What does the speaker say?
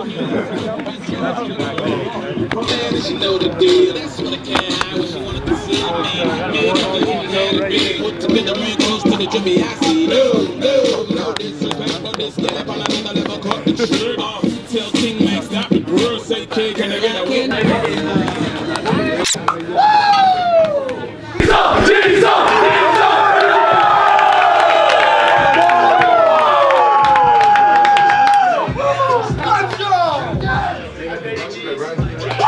she know the deal. That's what I can't hide. She wanted to see me. Man, if you only had a bit, put to in the ring close to the Jimmy. I see no, no, no. This is back from this get up on another level. Cut the shirt off. Tell King Max stop the girl. Say, kid, can I get a win? Baby Jesus.